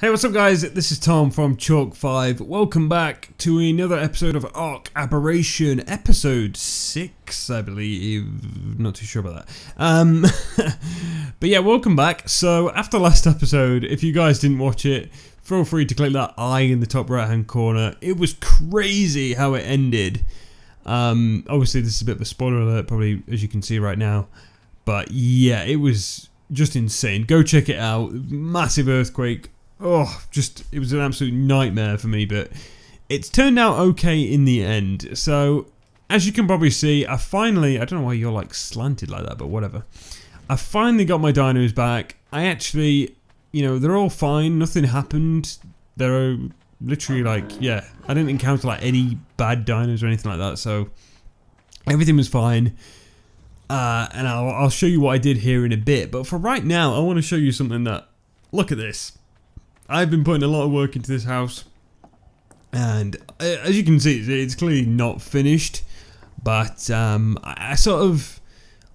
Hey, what's up guys? This is Tom from Chalk5. Welcome back to another episode of ARK Aberration, episode 6, I believe. Not too sure about that. Um, but yeah, welcome back. So, after last episode, if you guys didn't watch it, feel free to click that eye in the top right hand corner. It was crazy how it ended. Um, obviously, this is a bit of a spoiler alert, probably as you can see right now. But yeah, it was just insane. Go check it out. Massive earthquake oh, just it was an absolute nightmare for me, but it's turned out okay in the end. So, as you can probably see, I finally, I don't know why you're like slanted like that, but whatever. I finally got my dinos back. I actually, you know, they're all fine. Nothing happened. They're literally like, yeah, I didn't encounter like any bad dinos or anything like that. So, everything was fine. Uh, and I'll, I'll show you what I did here in a bit. But for right now, I want to show you something that, look at this. I've been putting a lot of work into this house. And uh, as you can see, it's clearly not finished. But um, I sort of...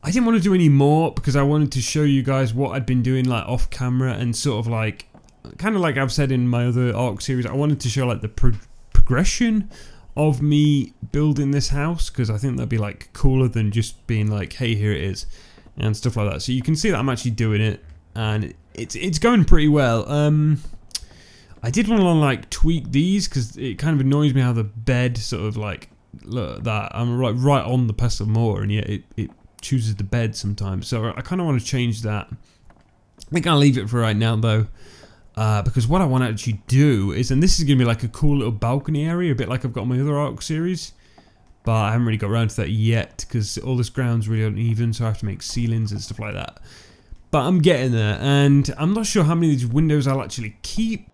I didn't want to do any more because I wanted to show you guys what I'd been doing like off camera and sort of like kind of like I've said in my other ARK series I wanted to show like the pro progression of me building this house because I think that'd be like cooler than just being like hey here it is and stuff like that so you can see that I'm actually doing it and it's it's going pretty well um I did want to like tweak these because it kind of annoys me how the bed sort of like look that I'm right right on the pestle moor and yet it, it chooses the bed sometimes. So I kind of want to change that. I think I'll leave it for right now though. Uh, because what I want to actually do is, and this is going to be like a cool little balcony area, a bit like I've got my other ARK series. But I haven't really got around to that yet because all this ground's really uneven, so I have to make ceilings and stuff like that. But I'm getting there, and I'm not sure how many of these windows I'll actually keep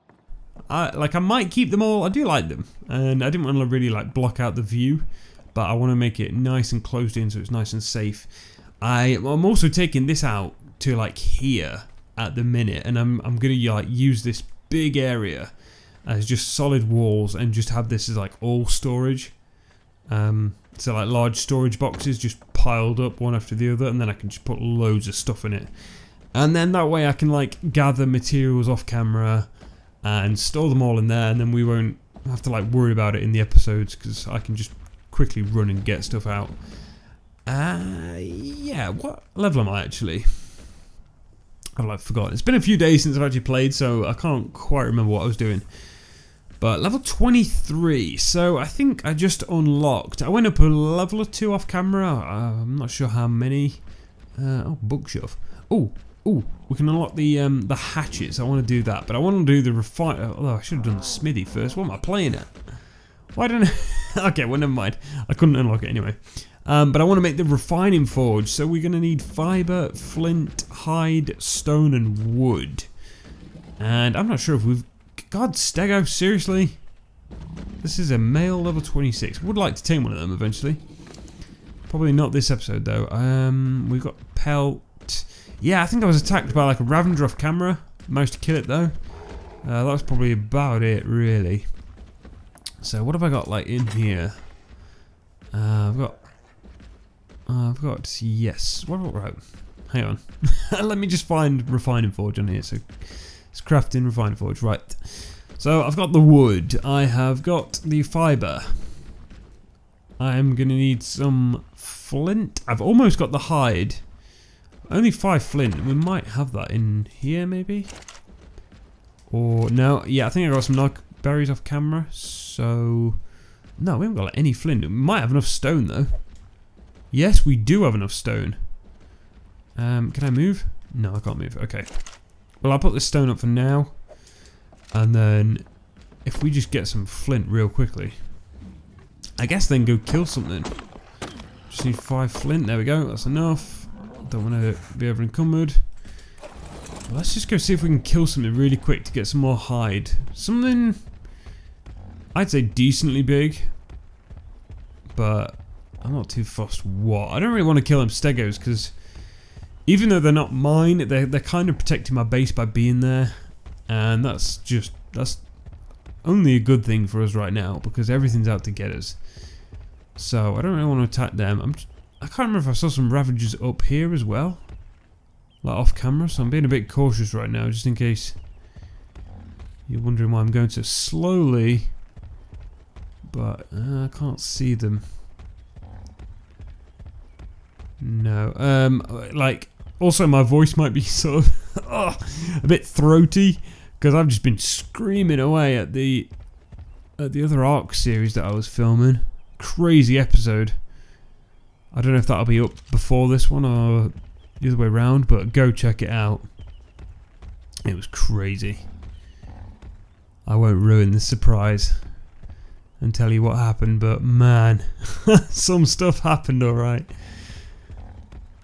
I, like I might keep them all. I do like them, and I didn't want to really like block out the view, but I want to make it nice and closed in so it's nice and safe. I, I'm also taking this out to like here at the minute, and I'm I'm gonna like use this big area as just solid walls and just have this as like all storage. Um, so like large storage boxes just piled up one after the other, and then I can just put loads of stuff in it. And then that way I can like gather materials off camera and store them all in there and then we won't have to like worry about it in the episodes because I can just quickly run and get stuff out. Uh, yeah, what level am I actually? I've like forgotten. It's been a few days since I've actually played so I can't quite remember what I was doing. But level 23, so I think I just unlocked. I went up a level or two off camera. Uh, I'm not sure how many. Uh, oh, bookshelf. Oh, Oh, we can unlock the um, the hatchets. I want to do that, but I want to do the refine. Although I should have done the smithy first. What am I playing at? Why don't? I... okay, well never mind. I couldn't unlock it anyway. Um, but I want to make the refining forge, so we're going to need fibre, flint, hide, stone, and wood. And I'm not sure if we've. God, Stego, seriously? This is a male level 26. Would like to tame one of them eventually. Probably not this episode though. Um, we've got pelt. Yeah, I think I was attacked by like a Ravendroth camera. Managed to kill it though. Uh, that's probably about it, really. So what have I got like in here? Uh, I've got. Uh, I've got yes. What about right? Hang on. Let me just find refining forge on here. So it's crafting refining forge. Right. So I've got the wood. I have got the fibre. I'm gonna need some flint. I've almost got the hide. Only five flint. We might have that in here, maybe? Or, no. Yeah, I think I got some berries off camera. So, no, we haven't got like, any flint. We might have enough stone, though. Yes, we do have enough stone. Um, can I move? No, I can't move. Okay. Well, I'll put this stone up for now. And then, if we just get some flint real quickly. I guess then go kill something. Just need five flint. There we go. That's enough. Don't want to be over encumbered. But let's just go see if we can kill something really quick to get some more hide. Something, I'd say decently big. But I'm not too fussed what. I don't really want to kill them stegos because even though they're not mine, they're, they're kind of protecting my base by being there. And that's just, that's only a good thing for us right now because everything's out to get us. So I don't really want to attack them. I'm I can't remember if I saw some Ravagers up here as well. Like off camera, so I'm being a bit cautious right now, just in case. You're wondering why I'm going so slowly. But uh, I can't see them. No. Um, like, also my voice might be sort of oh, a bit throaty because I've just been screaming away at the at the other ARK series that I was filming. Crazy episode. I don't know if that'll be up before this one or the other way around, but go check it out. It was crazy. I won't ruin the surprise and tell you what happened, but man, some stuff happened alright.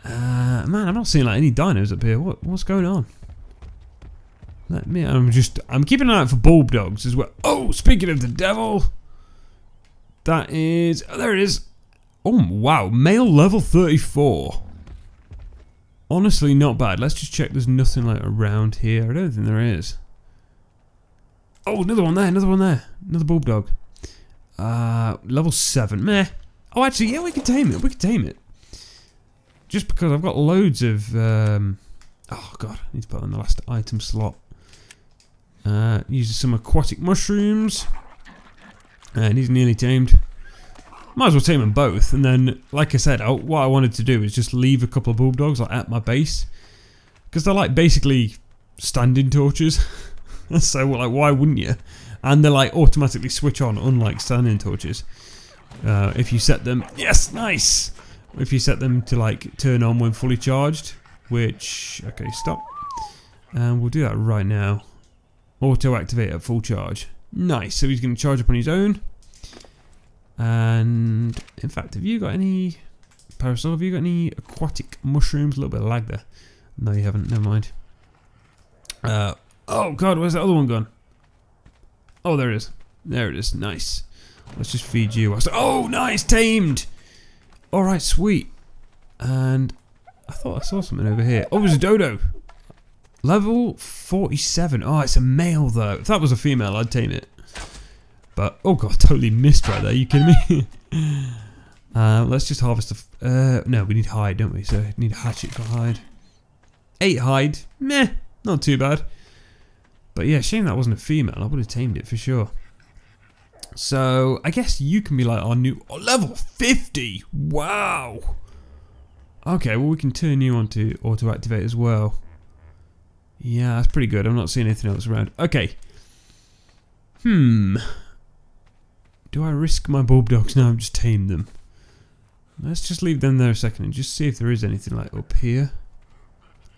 Uh, man, I'm not seeing like any dinos up here. What what's going on? Let me. I'm just. I'm keeping an eye out for bulb dogs as well. Oh, speaking of the devil, that is. Oh, there it is. Oh wow, male level 34. Honestly, not bad. Let's just check. There's nothing like around here. I don't think there is. Oh, another one there. Another one there. Another bulb dog. Uh, level seven. Meh. Oh, actually, yeah, we can tame it. We can tame it just because I've got loads of um, oh god, I need to put on the last item slot. Uh, uses some aquatic mushrooms, and he's nearly tamed. Might as well tame them both, and then, like I said, I, what I wanted to do is just leave a couple of bulb dogs like, at my base, because they're like basically standing torches. so, like, why wouldn't you? And they're like automatically switch on, unlike standing torches. Uh, if you set them, yes, nice if you set them to like turn on when fully charged, which, okay, stop. And we'll do that right now. Auto activate at full charge. Nice, so he's going to charge up on his own. And in fact, have you got any, Parasaur, have you got any aquatic mushrooms? A little bit of lag there. No, you haven't, never mind. Uh, oh god, where's the other one gone? Oh, there it is. There it is, nice. Let's just feed you. Oh, nice, tamed! Alright, sweet. And I thought I saw something over here. Oh, it was a dodo. Level 47. Oh, it's a male though. If that was a female, I'd tame it. But, oh god, totally missed right there. Are you kidding me? uh, let's just harvest the... Uh, no, we need hide, don't we? So, we need a hatchet for hide. Eight hide. Meh. Not too bad. But yeah, shame that wasn't a female. I would have tamed it for sure. So I guess you can be like our new oh, level 50. Wow. Okay, well we can turn you on to auto activate as well. Yeah, that's pretty good. I'm not seeing anything else around. Okay. Hmm. Do I risk my bulb dogs now and just tame them? Let's just leave them there a second and just see if there is anything like up here.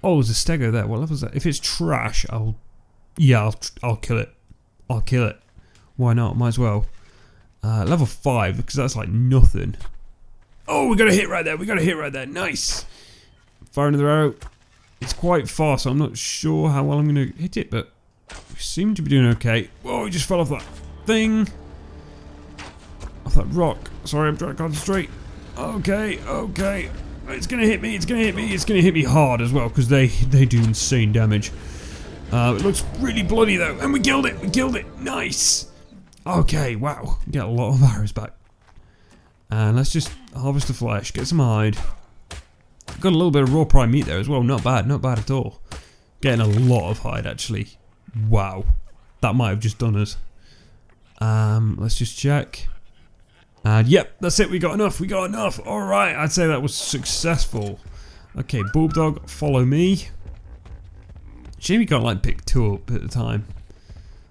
Oh, there's a stego there. What level is that? If it's trash, I'll... Yeah, I'll, I'll kill it. I'll kill it. Why not? Might as well. Uh, level 5, because that's like nothing. Oh, we got a hit right there. We got a hit right there. Nice. Fire another arrow. It's quite far, so I'm not sure how well I'm going to hit it, but we seem to be doing okay. Whoa, we just fell off that thing. That rock. Sorry, I'm trying to concentrate. Okay, okay. It's to hit me. It's to hit me. It's to hit me hard as well, because they, they do insane damage. Uh, it looks really bloody, though. And we killed it. We killed it. Nice. Okay, wow. Get a lot of arrows back. And let's just harvest the flesh, get some hide. Got a little bit of raw prime meat there as well. Not bad, not bad at all. Getting a lot of hide, actually. Wow. That might have just done us. Um, let's just check. And yep, that's it. We got enough. We got enough. All right. I'd say that was successful. Okay, Bulb dog, follow me. Shame you can't like pick two up at the time.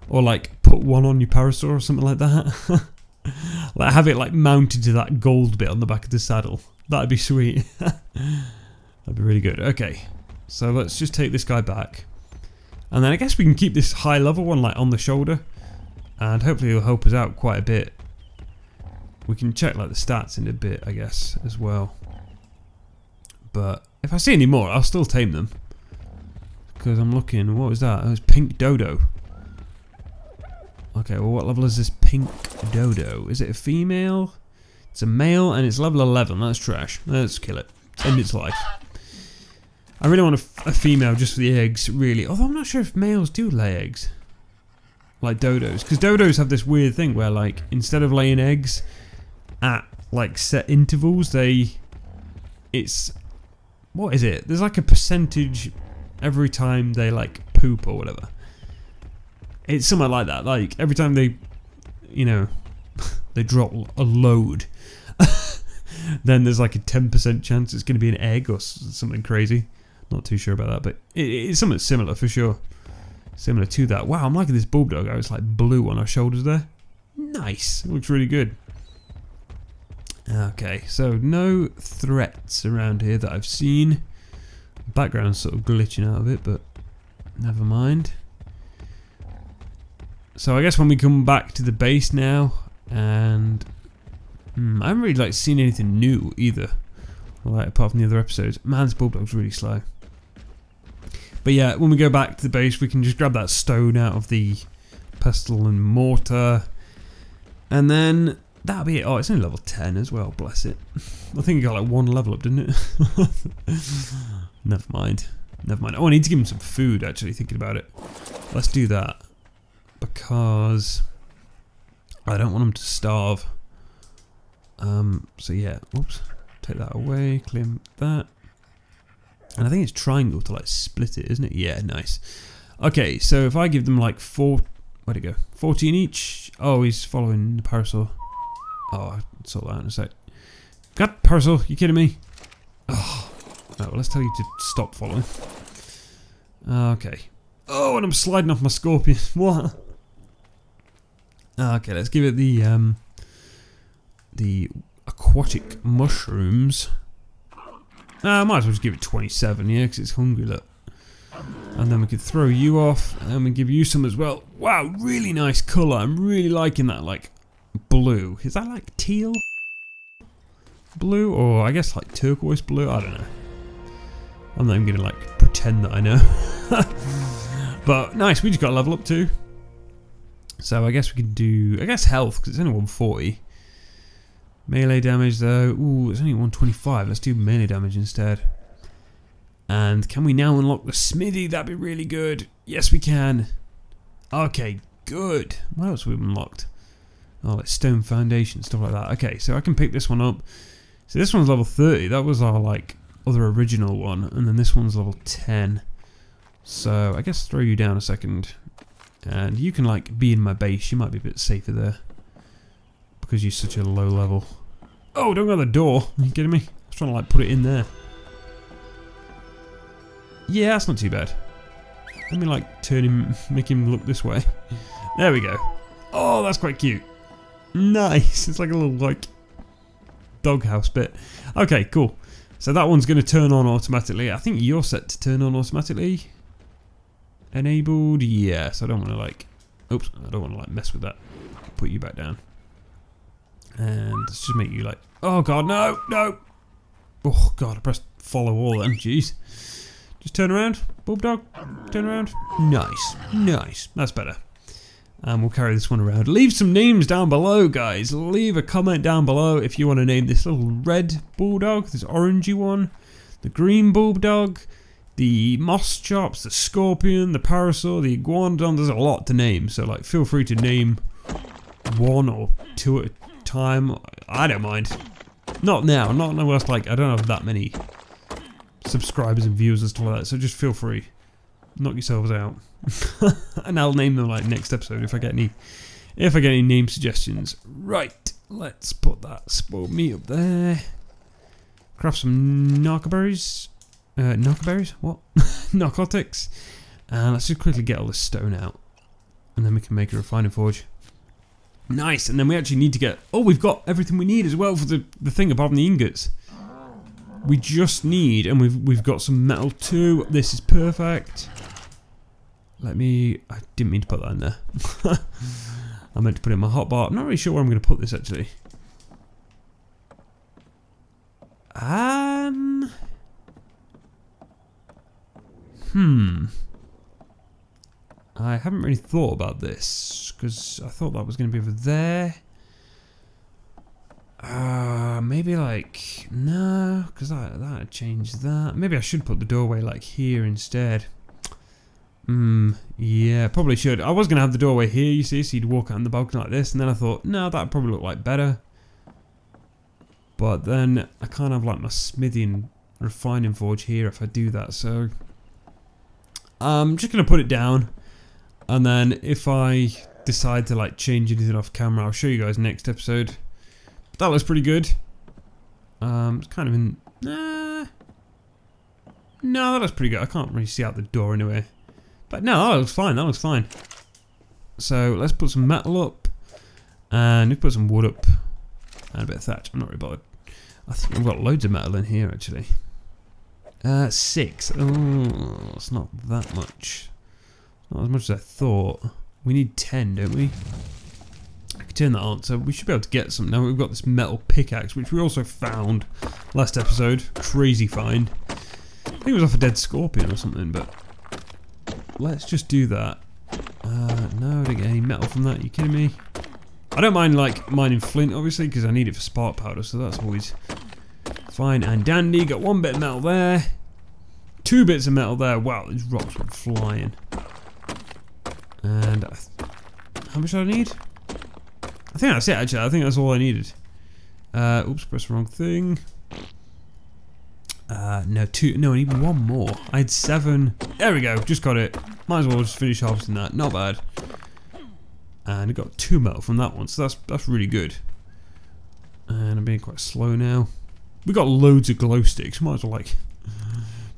Or like put one on your Parasaur or something like that. like have it like mounted to that gold bit on the back of the saddle. That'd be sweet. That'd be really good. Okay, so let's just take this guy back. And then I guess we can keep this high level one like on the shoulder. And hopefully it'll help us out quite a bit. We can check like the stats in a bit, I guess, as well. But if I see any more, I'll still tame them. Because I'm looking, what was that? Oh, it was Pink Dodo. Okay, well what level is this pink dodo? Is it a female? It's a male and it's level 11. That's trash. Let's kill it. End its life. I really want a, a, female just for the eggs, really. Although I'm not sure if males do lay eggs. Like dodos. Because dodos have this weird thing where, like, instead of laying eggs at, like, set intervals, they... It's... What is it? There's like a percentage every time they, like, poop or whatever. It's somewhere like that. Like every time they, you know, they drop a load, then there's like a 10% chance it's going to be an egg or something crazy. Not too sure about that, but it, it's something similar for sure. Similar to that. Wow, I'm liking this bulb dog. I was like blue on our shoulders there. Nice. It looks really good. Okay, so no threats around here that I've seen. Background's sort of glitching out of it, but never mind. So I guess when we come back to the base now, and hmm, I haven't really like seen anything new either, like apart from the other episodes. Man's bulb dog's really slow. But yeah, when we go back to the base, we can just grab that stone out of the pestle and mortar, and then that'll be it. Oh, it's only level 10 as well, bless it. I think it got like one level up, didn't it? Never mind. Never mind. Oh, I need to give him some food, actually, thinking about it. Let's do that because I don't want him to starve. Um, so yeah, whoops, take that away, claim that. And I think it's triangle to like split it, isn't it? Yeah, nice. Okay, so if I give them like four, where'd it go? 14 each. Oh, he's following the parasaur. Oh, sort that out in a sec. God, parasaur, you kidding me? Oh, well, let's tell you to stop following. Okay. Oh, and I'm sliding off my scorpion. What? Okay, let's give it the um, the aquatic mushrooms. Uh, I might as well just give it 27, yeah, because it's hungry, look. And then we could throw you off, and we give you some as well. Wow, really nice colour. I'm really liking that, like, blue. Is that like teal? Blue, or I guess like turquoise blue? I don't know. I'm not even going to, like, pretend that I know. but nice, we just got a level up too. So I guess we can do, I guess health, because it's only 140. Melee damage though, ooh, it's only 125. Let's do melee damage instead. And can we now unlock the smithy? That'd be really good. Yes, we can. Okay, good. What else have we've unlocked? Oh, like stone foundation, stuff like that. Okay, so I can pick this one up. So this one's level 30. That was our, like, other original one. And then this one's level 10. So I guess throw you down a second. And you can like be in my base. You might be a bit safer there. Because you're such a low level. Oh, don't go to the door. Are you kidding me? I was trying to like put it in there. Yeah, that's not too bad. Let me like turn him, make him look this way. There we go. Oh, that's quite cute. Nice. It's like a little like doghouse bit. Okay, cool. So that one's going to turn on automatically. I think you're set to turn on automatically. Enabled, yes. I don't want to like, oops, I don't want to like mess with that. Put you back down. And let's just make you like, oh god, no, no. Oh god, I pressed follow all then, jeez. Just turn around, bulb dog, turn around. Nice, nice, that's better. And we'll carry this one around. Leave some names down below, guys. Leave a comment down below if you want to name this little red bulb dog, this orangey one, the green bulb dog, the Moschops, the scorpion, the parasaur, the iguanodon. There's a lot to name, so like feel free to name one or two at a time. I don't mind. Not now, not unless like I don't have that many subscribers and viewers and stuff like that. So just feel free, knock yourselves out, and I'll name them like next episode if I get any if I get any name suggestions. Right, let's put that spoiled meat up there. Craft some narcoberries. Uh, narcoberries? What? Narcotics. And let's just quickly get all this stone out. And then we can make a refining forge. Nice, and then we actually need to get... Oh, we've got everything we need as well for the, the thing apart from the ingots. We just need, and we've, we've got some metal too. This is perfect. Let me... I didn't mean to put that in there. I meant to put it in my hotbar. I'm not really sure where I'm going to put this actually. Um... Hmm. I haven't really thought about this because I thought that was going to be over there. Uh, maybe like no, because that that changed that. Maybe I should put the doorway like here instead. Hmm. Yeah, probably should. I was gonna have the doorway here, you see, so you'd walk out on the balcony like this, and then I thought, no, that'd probably look like better. But then I can't have like my smithy and refining forge here if I do that, so I'm just going to put it down. And then if I decide to like change anything off camera, I'll show you guys next episode. That looks pretty good. Um, it's kind of in... Nah. No, that looks pretty good. I can't really see out the door anyway. But no, that looks fine. That looks fine. So let's put some metal up. And we put some wood up. And a bit of thatch. I'm not really bothered. I think we've got loads of metal in here actually. Uh, six. Oh, it's not that much. Not as much as I thought. We need ten, don't we? I can turn that on, so we should be able to get some. Now we've got this metal pickaxe, which we also found last episode. Crazy find. I think it was off a dead scorpion or something, but let's just do that. Uh, no, I didn't get any metal from that. Are you kidding me? I don't mind like mining flint, obviously, because I need it for spark powder, so that's always fine and dandy. Got one bit of metal there. Two bits of metal there. Wow, these rocks were flying. And how much do I need? I think that's it, actually. I think that's all I needed. Uh, oops, press the wrong thing. Uh, no, two. No, need one more. I had seven. There we go. Just got it. Might as well just finish harvesting that. Not bad. And I got two metal from that one, so that's that's really good. And I'm being quite slow now. We got loads of glow sticks. Might as well like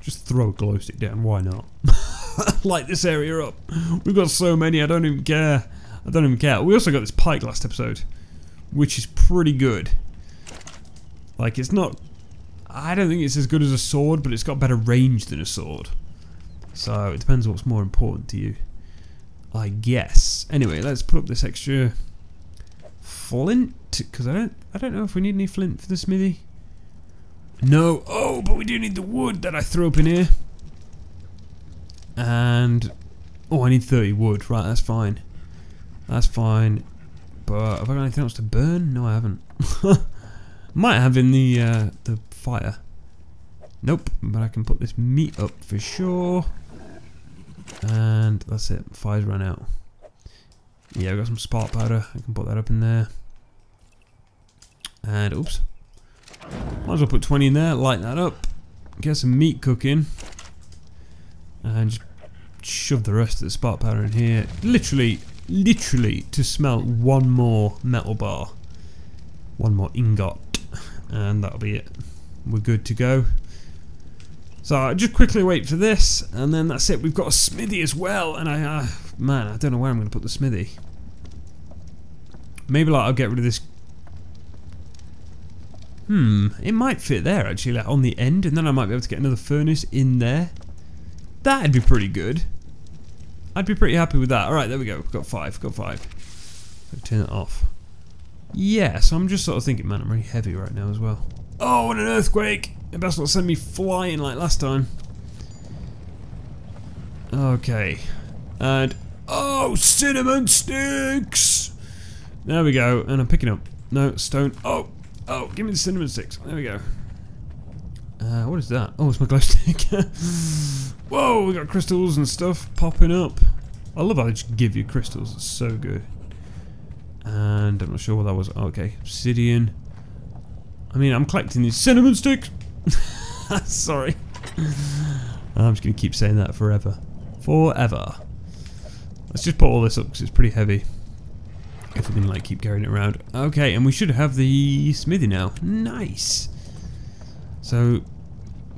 just throw a glow stick down. Why not? Light this area up. We've got so many. I don't even care. I don't even care. We also got this pike last episode, which is pretty good. Like it's not. I don't think it's as good as a sword, but it's got better range than a sword. So it depends what's more important to you. I guess. Anyway, let's put up this extra flint because I don't I don't know if we need any flint for the smithy. No. Oh, but we do need the wood that I threw up in here. And oh, I need 30 wood. Right, that's fine. That's fine. But have I got anything else to burn? No, I haven't. Might have in the uh, the fire. Nope, but I can put this meat up for sure. And that's it. Fire's run out. Yeah, I've got some spark powder. I can put that up in there. And oops. Might as well put 20 in there, light that up. Get some meat cooking. And just shove the rest of the spark powder in here. Literally, literally to smelt one more metal bar. One more ingot. And that'll be it. We're good to go. So I just quickly wait for this, and then that's it. We've got a smithy as well, and I, uh, man, I don't know where I'm going to put the smithy. Maybe like I'll get rid of this. Hmm, it might fit there actually, like on the end, and then I might be able to get another furnace in there. That'd be pretty good. I'd be pretty happy with that. All right, there we go. Got five. Got five. Turn it off. Yeah, so I'm just sort of thinking, man, I'm really heavy right now as well. Oh, what an earthquake! It best not send me flying like last time. Okay. And, oh, cinnamon sticks! There we go, and I'm picking up. No, stone. Oh, oh, give me the cinnamon sticks. There we go. Uh, what is that? Oh, it's my glow stick. Whoa, we got crystals and stuff popping up. I love how they just give you crystals. It's so good. And I'm not sure what that was. Okay, obsidian. I mean, I'm collecting these cinnamon sticks. Sorry. I'm just going to keep saying that forever. Forever. Let's just put all this up because it's pretty heavy. If we can like keep carrying it around. Okay, and we should have the smithy now. Nice. So,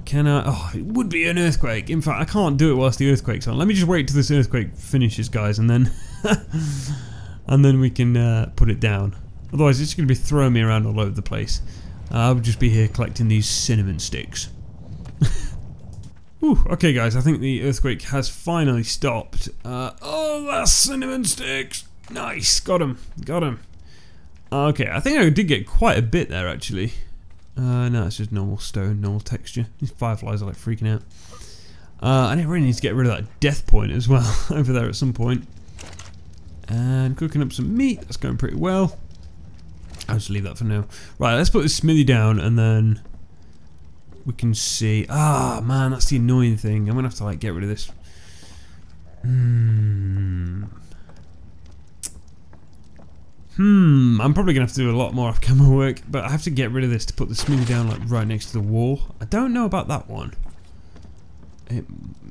can I... Oh, it would be an earthquake. In fact, I can't do it whilst the earthquake's on. Let me just wait till this earthquake finishes, guys, and then... and then we can uh, put it down. Otherwise, it's going to be throwing me around all over the place. I'll just be here collecting these cinnamon sticks. Ooh, okay guys, I think the earthquake has finally stopped. Uh, oh, that's cinnamon sticks! Nice, got him, got him. Okay, I think I did get quite a bit there actually. Uh, no, it's just normal stone, normal texture. These fireflies are like freaking out. Uh, I really need to get rid of that death point as well over there at some point. And cooking up some meat, that's going pretty well. I'll just leave that for now. Right, let's put the smithy down and then we can see. Ah, man, that's the annoying thing. I'm gonna have to like get rid of this. Hmm. Hmm. I'm probably gonna have to do a lot more off-camera work, but I have to get rid of this to put the smithy down like right next to the wall. I don't know about that one. It,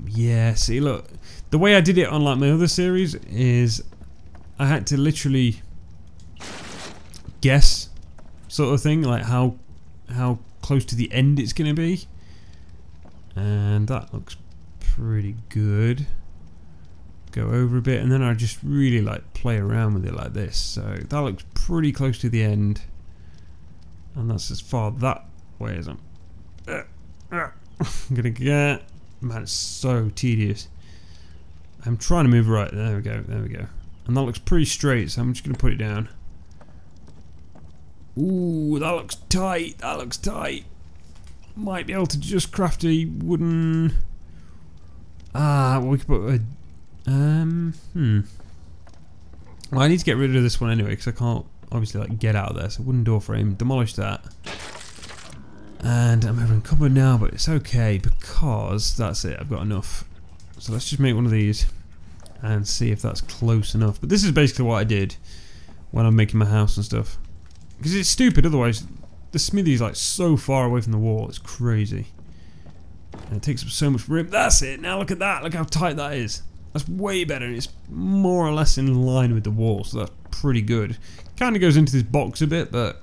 yeah, see, look, the way I did it on like my other series is I had to literally guess, sort of thing, like how how close to the end it's going to be, and that looks pretty good. Go over a bit, and then I just really like play around with it like this. So that looks pretty close to the end, and that's as far that way as I'm. I'm gonna get. Man, it's so tedious. I'm trying to move right. There we go. There we go. And that looks pretty straight, so I'm just going to put it down. Ooh, that looks tight. That looks tight. Might be able to just craft a wooden... Ah, well, we could put a... Um, hmm. Well, I need to get rid of this one anyway, because I can't obviously like get out of there. So wooden door frame, demolish that. And I'm having cupboard now, but it's okay because that's it. I've got enough. So let's just make one of these and see if that's close enough. But this is basically what I did when I'm making my house and stuff. Because it's stupid otherwise. The smithy is like so far away from the wall. It's crazy. And it takes up so much room. That's it. Now look at that. Look how tight that is. That's way better. It's more or less in line with the wall. So that's pretty good. Kind of goes into this box a bit, but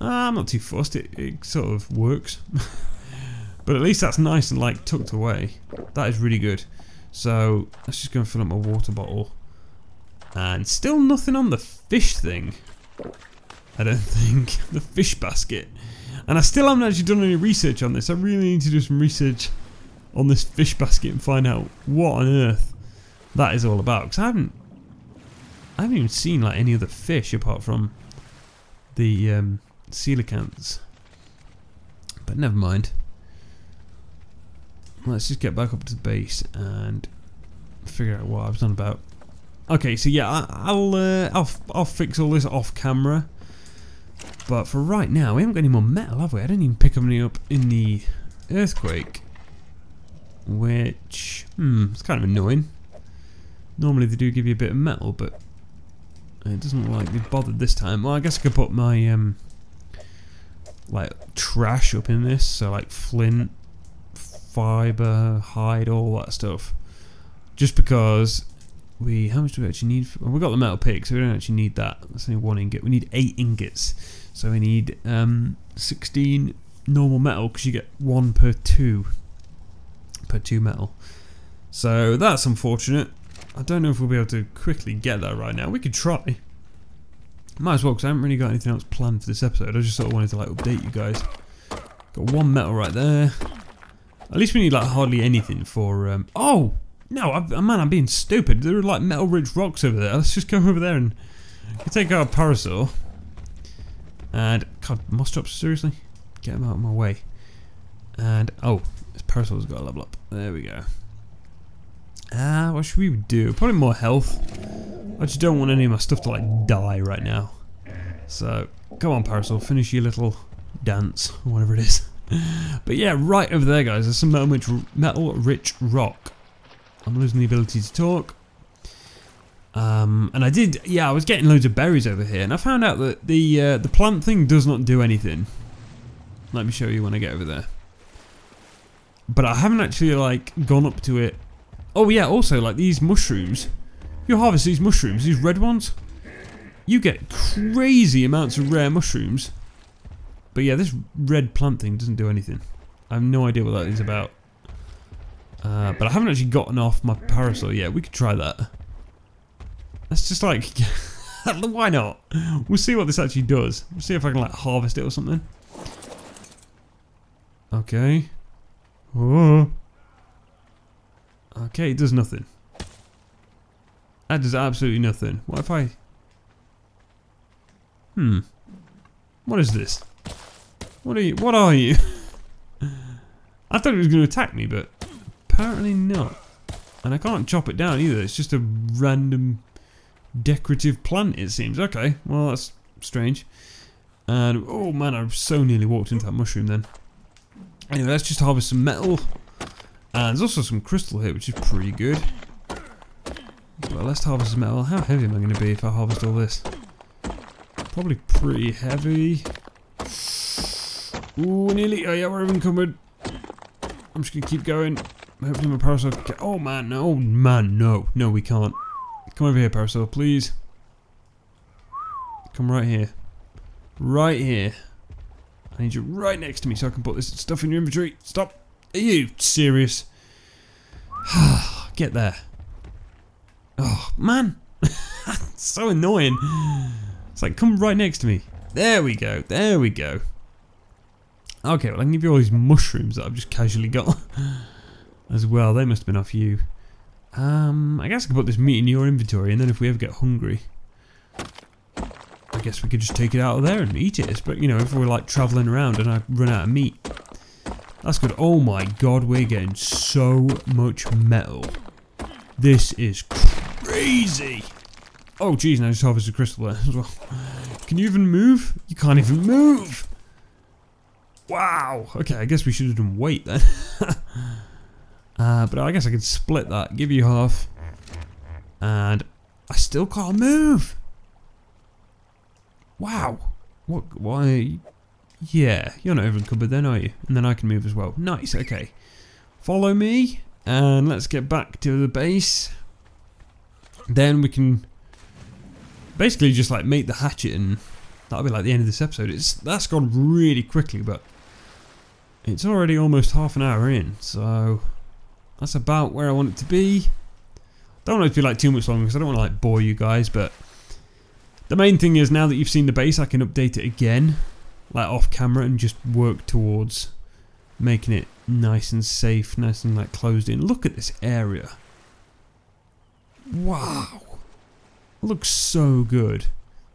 uh, I'm not too fussed, it, it sort of works. but at least that's nice and like tucked away. That is really good. So let's just go and fill up my water bottle. And still nothing on the fish thing. I don't think. the fish basket. And I still haven't actually done any research on this. I really need to do some research on this fish basket and find out what on earth that is all about. Because I haven't I haven't even seen like any other fish apart from the um, coelacanths. But never mind. Let's just get back up to the base and figure out what I was on about. Okay, so yeah, I, will uh, I'll I'll fix all this off camera. But for right now, we haven't got any more metal, have we? I didn't even pick up any up in the earthquake, which hmm, it's kind of annoying. Normally they do give you a bit of metal, but it doesn't look like they've bothered this time. Well, I guess I could put my um, like trash up in this, so like flint, fiber, hide, all that stuff. Just because we, how much do we actually need? Well, we got the metal pick, so we don't actually need that. That's only one ingot. We need eight ingots, so we need um, 16 normal metal because you get one per two per two metal. So that's unfortunate. I don't know if we'll be able to quickly get that right now. We could try. Might as well, because I haven't really got anything else planned for this episode. I just sort of wanted to like update you guys. Got one metal right there. At least we need like hardly anything for... Um, oh! No, I, man, I'm being stupid. There are like metal-rich rocks over there. Let's just go over there and take our parasaur. And, God, Moschops, seriously? Get them out of my way. And, oh, this parasaur's got a level up. There we go. Ah, uh, what should we do? Probably more health. I just don't want any of my stuff to like die right now. So, come on Parasaur, finish your little dance, whatever it is. but yeah, right over there guys, there's some metal rich, metal rich rock. I'm losing the ability to talk. Um, and I did, yeah, I was getting loads of berries over here, and I found out that the uh, the plant thing does not do anything. Let me show you when I get over there. But I haven't actually like gone up to it. Oh yeah, also like these mushrooms you harvest these mushrooms, these red ones, you get crazy amounts of rare mushrooms. But yeah, this red plant thing doesn't do anything. I have no idea what that is about. Uh, but I haven't actually gotten off my parasaur yet. We could try that. Let's just like... why not? We'll see what this actually does. We'll see if I can like harvest it or something. Okay. Oh. Okay, it does nothing. That does absolutely nothing. What if I... Hmm. What is this? What are you? What are you? I thought it was going to attack me, but apparently not. And I can't chop it down either. It's just a random decorative plant, it seems. Okay, well, that's strange. And, oh man, I so nearly walked into that mushroom then. Anyway, let's just harvest some metal. And there's also some crystal here, which is pretty good. Well, let's harvest some metal. How heavy am I going to be if I harvest all this? Probably pretty heavy. Ooh, nearly. Oh yeah, we're even encumbered. I'm just gonna keep going. Hopefully my parasaur can get, oh man, no, man, no. No, we can't. Come over here, parasaur, please. Come right here. Right here. I need you right next to me so I can put this stuff in your inventory. Stop. Are you serious? Get there. Oh, man. so annoying. It's like, come right next to me. There we go. There we go. Okay, well, I can give you all these mushrooms that I've just casually got as well. They must have been off you. Um, I guess I could put this meat in your inventory, and then if we ever get hungry, I guess we could just take it out of there and eat it. But, you know, if we're, like, travelling around and I run out of meat. That's good. Oh my god, we're getting so much metal. This is crazy. Oh, jeez, and I just harvested a crystal there as well. Can you even move? You can't even move. Wow. Okay, I guess we should have done weight then. uh, but I guess I could split that, give you half. And I still can't move. Wow. What? Why? Yeah, you're not even covered then, are you? And then I can move as well. Nice, okay. Follow me, and let's get back to the base. Then we can basically just like make the hatchet and that'll be like the end of this episode. It's That's gone really quickly, but it's already almost half an hour in, so that's about where I want it to be. Don't want it to be like too much longer because I don't want to like bore you guys, but the main thing is now that you've seen the base, I can update it again, like off camera, and just work towards making it nice and safe, nice and like closed in. Look at this area. Wow. It looks so good.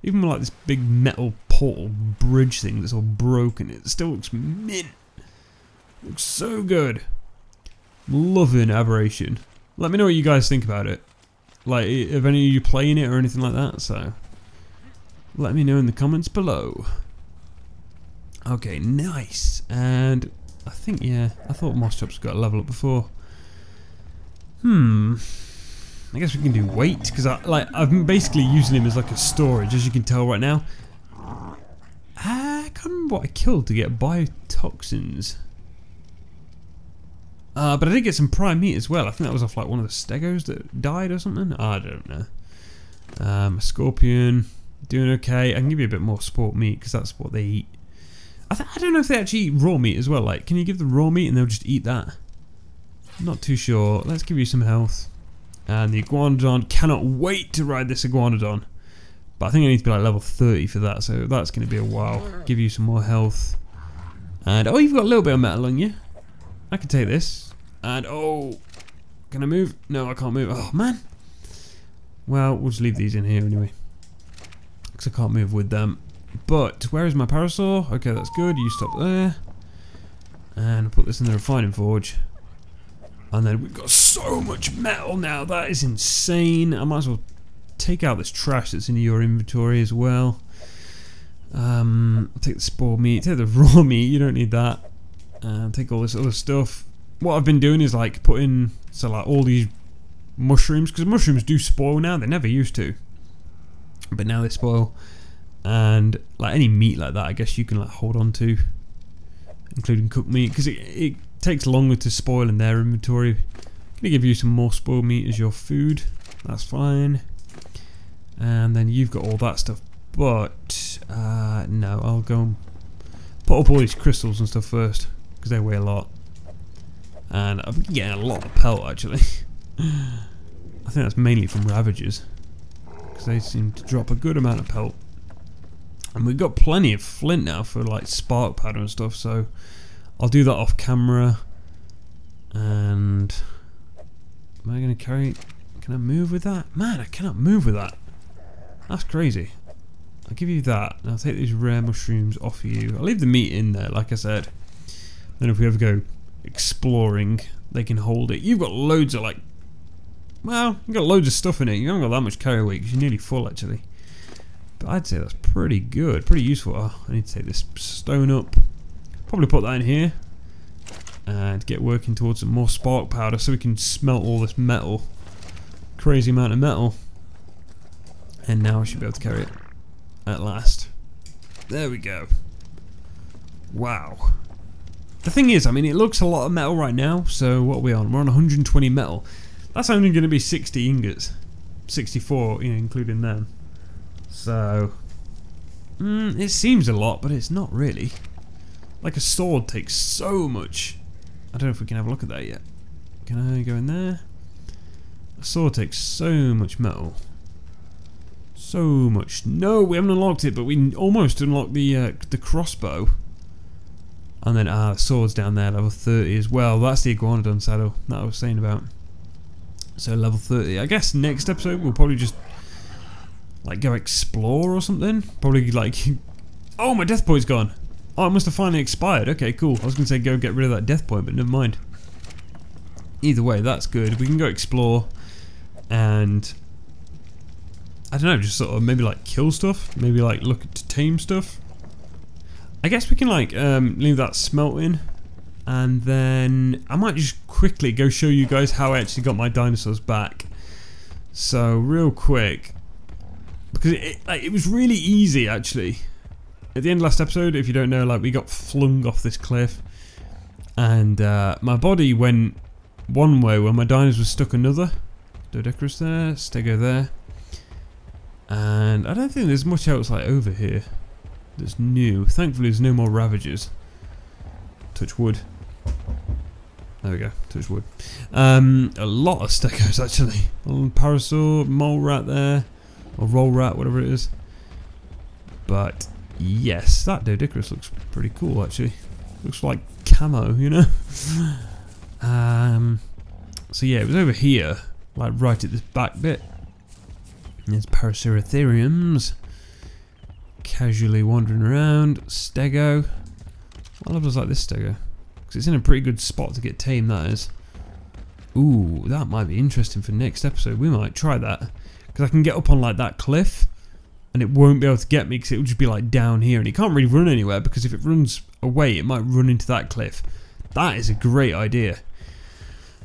Even like this big metal portal bridge thing that's all broken, it still looks mint. Looks so good. Loving Aberration. Let me know what you guys think about it. Like, if any of you playing it or anything like that, so... Let me know in the comments below. Okay, nice. And I think, yeah, I thought Moschops got a level up before. Hmm. I guess we can do weight, because I, like, I've been basically using him as like a storage, as you can tell right now. I can't remember what I killed to get biotoxins. Uh, but I did get some prime meat as well. I think that was off like one of the stegos that died or something. I don't know. Um, scorpion, doing okay. I can give you a bit more sport meat because that's what they eat. I, I don't know if they actually eat raw meat as well. Like, can you give them raw meat and they'll just eat that? Not too sure. Let's give you some health. And the Iguanodon cannot wait to ride this Iguanodon. But I think I need to be like level 30 for that, so that's going to be a while. Give you some more health. And, oh, you've got a little bit of metal on you. I can take this. And, oh, can I move? No, I can't move. Oh, man. Well, we'll just leave these in here anyway. Because I can't move with them. But, where is my parasaur? Okay, that's good. You stop there. And put this in the refining forge. And then we've got so much metal now. That is insane. I might as well take out this trash that's in your inventory as well. Um, take the spore meat. Take the raw meat. You don't need that and take all this other stuff. What I've been doing is like putting so like all these mushrooms because mushrooms do spoil now. They never used to, but now they spoil. And like any meat like that, I guess you can like hold on to, including cooked meat, because it, it takes longer to spoil in their inventory. Gonna give you some more spoiled meat as your food. That's fine. And then you've got all that stuff, but uh, no, I'll go and put up all these crystals and stuff first because they weigh a lot. And um, I'm getting a lot of pelt actually. I think that's mainly from Ravagers. Because they seem to drop a good amount of pelt. And we've got plenty of flint now for like spark powder and stuff, so I'll do that off camera. And am I gonna carry can I move with that? Man, I cannot move with that. That's crazy. I'll give you that. I'll take these rare mushrooms off of you. I'll leave the meat in there, like I said. Then if we ever go exploring, they can hold it. You've got loads of like, well, you've got loads of stuff in it. You haven't got that much carry weight because you're nearly full actually. But I'd say that's pretty good, pretty useful. Oh, I need to take this stone up. Probably put that in here. And get working towards some more spark powder so we can smelt all this metal. Crazy amount of metal. And now I should be able to carry it. At last. There we go. Wow. The thing is, I mean, it looks a lot of metal right now. So what are we on? We're on 120 metal. That's only going to be 60 ingots, 64, you know, including them. So mm, it seems a lot, but it's not really. Like a sword takes so much. I don't know if we can have a look at that yet. Can I go in there? A sword takes so much metal. So much. No, we haven't unlocked it, but we almost unlocked the uh, the crossbow. And then, ah, sword's down there, level 30 as well. That's the Iguanodon saddle that I was saying about. So level 30. I guess next episode we'll probably just like go explore or something. Probably like, oh my death point's gone. Oh, it must have finally expired. Okay, cool. I was gonna say go get rid of that death point, but never mind. Either way, that's good. We can go explore and I don't know, just sort of maybe like kill stuff. Maybe like look to tame stuff. I guess we can like um, leave that smelting and then I might just quickly go show you guys how I actually got my dinosaurs back. So real quick, because it, like, it was really easy actually. At the end of last episode, if you don't know, like we got flung off this cliff and uh, my body went one way when my dinos were stuck another. Doedicurus there, Stego there. And I don't think there's much else like over here that's new. Thankfully there's no more ravagers. Touch wood. There we go, touch wood. Um, a lot of Stegos actually. Parasaur, mole rat there, or roll rat, whatever it is. But yes, that Doedicurus looks pretty cool actually. Looks like camo, you know? um, so yeah, it was over here, like right at this back bit. There's Paraceratheriums casually wandering around. Stego. What levels like this Stego? Because it's in a pretty good spot to get tame, that is. Ooh, that might be interesting for next episode. We might try that. Because I can get up on like that cliff and it won't be able to get me because it will just be like down here and it can't really run anywhere because if it runs away it might run into that cliff. That is a great idea.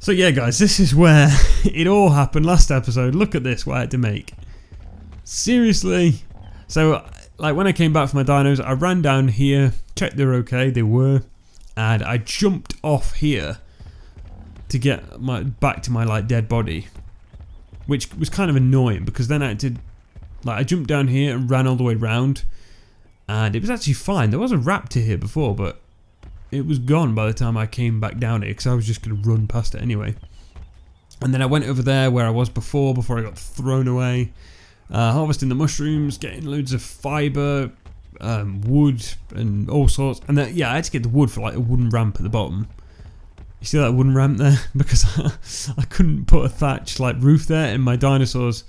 So yeah guys, this is where it all happened last episode. Look at this what I had to make. Seriously? So like when I came back from my dinos, I ran down here, checked they're okay, they were, and I jumped off here to get my back to my like dead body, which was kind of annoying because then I did like I jumped down here and ran all the way round, and it was actually fine. There was a raptor here before, but it was gone by the time I came back down here because I was just going to run past it anyway. And then I went over there where I was before, before I got thrown away uh, harvesting the mushrooms, getting loads of fibre, um, wood, and all sorts. And then, yeah, I had to get the wood for like a wooden ramp at the bottom. You see that wooden ramp there? because I, couldn't put a thatch like roof there in my dinosaurs,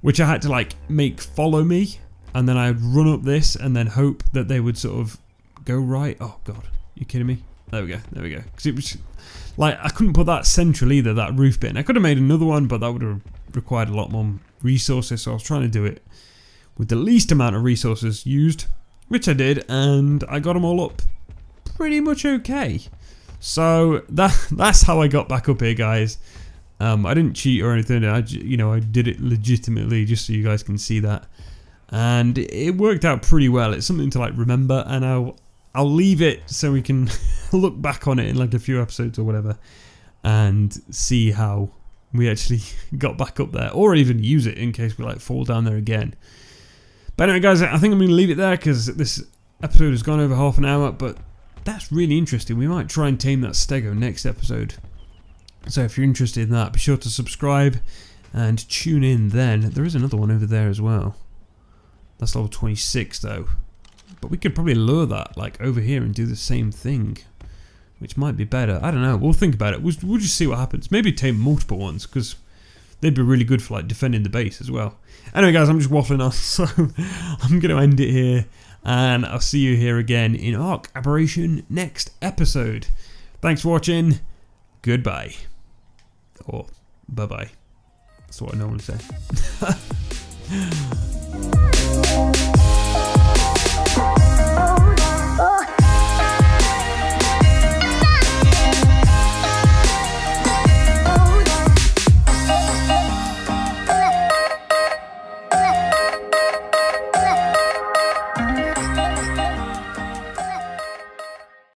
which I had to like make follow me, and then I'd run up this and then hope that they would sort of go right. Oh god, you kidding me? There we go, there we go. Because it was like I couldn't put that central either, that roof bit. And I could have made another one, but that would have required a lot more resources, so I was trying to do it with the least amount of resources used, which I did, and I got them all up pretty much okay. So that that's how I got back up here, guys. Um, I didn't cheat or anything. I you know I did it legitimately, just so you guys can see that, and it worked out pretty well. It's something to like remember, and I'll I'll leave it so we can look back on it in like a few episodes or whatever, and see how we actually got back up there, or even use it in case we like fall down there again. But anyway, guys, I think I'm going to leave it there because this episode has gone over half an hour, but that's really interesting. We might try and tame that stego next episode. So if you're interested in that, be sure to subscribe and tune in then. There is another one over there as well. That's level 26 though. But we could probably lure that like over here and do the same thing which might be better. I don't know. We'll think about it. We'll, we'll just see what happens. Maybe tame multiple ones because they'd be really good for like defending the base as well. Anyway, guys, I'm just waffling on, so I'm going to end it here, and I'll see you here again in ARK Aberration next episode. Thanks for watching. Goodbye. Or bye bye. That's what I normally say.